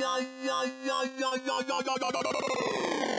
よいしょ!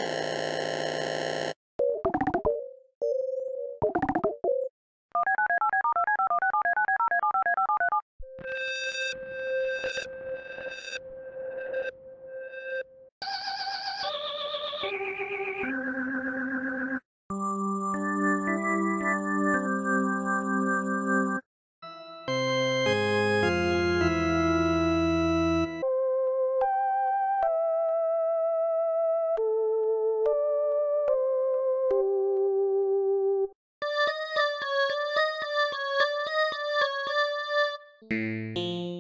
you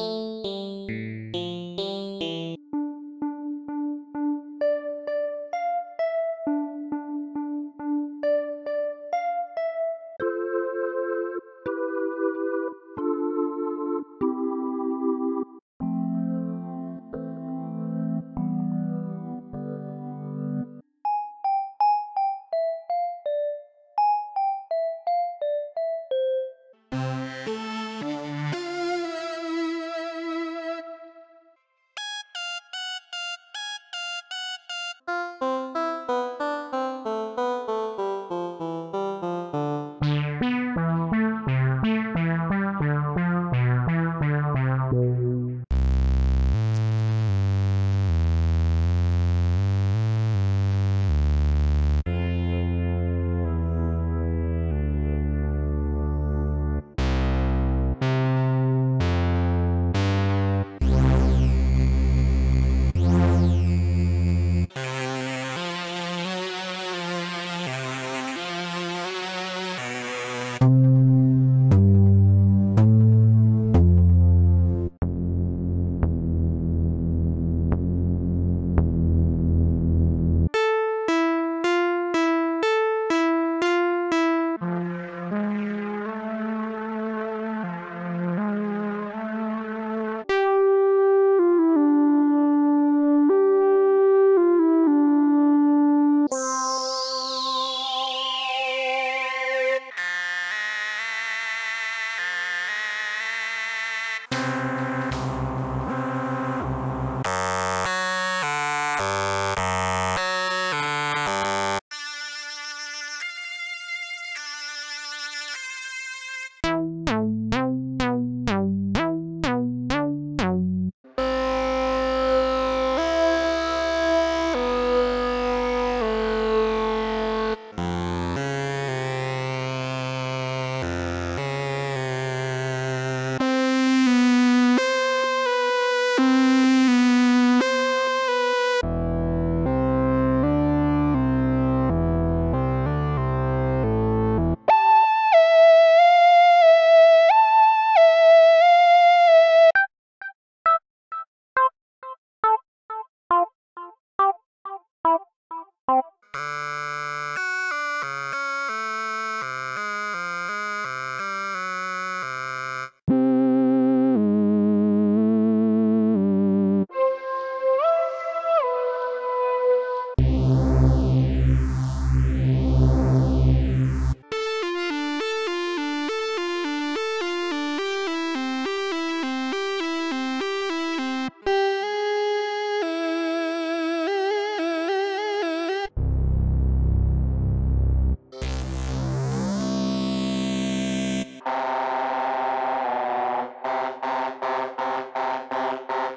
Bye.